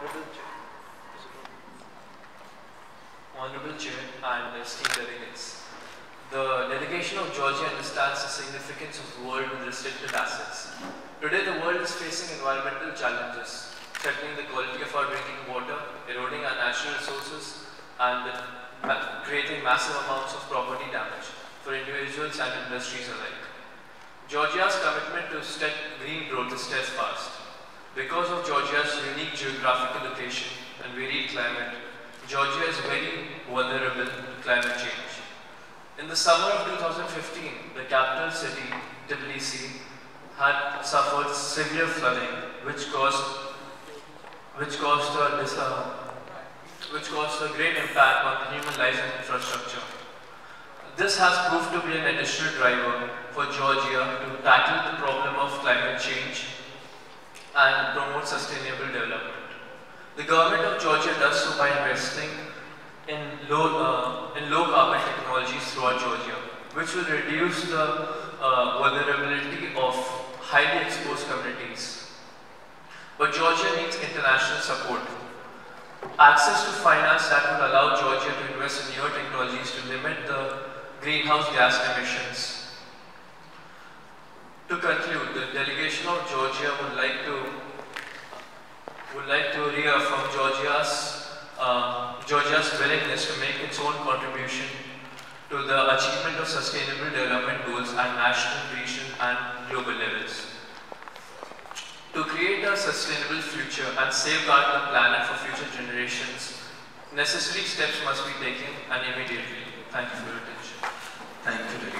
Honorable Chair. Honorable Chair and esteemed delegates, the delegation of Georgia understands the significance of the world with restricted assets. Today, the world is facing environmental challenges, threatening the quality of our drinking water, eroding our natural resources, and creating massive amounts of property damage for individuals and industries alike. Georgia's commitment to green growth is steadfast. Because of Georgia's unique geographical location and varied climate, Georgia is very vulnerable to climate change. In the summer of 2015, the capital city, Tbilisi, had suffered severe flooding, which caused, which caused a uh, which caused a great impact on human life and infrastructure. This has proved to be an additional driver for Georgia to tackle the problem of climate change and promote sustainable development. The government of Georgia does so by investing in low, uh, in low carbon technologies throughout Georgia, which will reduce the uh, vulnerability of highly exposed communities. But Georgia needs international support. Access to finance that would allow Georgia to invest in newer technologies to limit the greenhouse gas emissions. To conclude, the delegation of Georgia would like to would like to reaffirm Georgia's uh, Georgia's willingness to make its own contribution to the achievement of sustainable development goals at national, regional, and global levels. To create a sustainable future and safeguard the planet for future generations, necessary steps must be taken and immediately. Thank you for your attention. Thank you,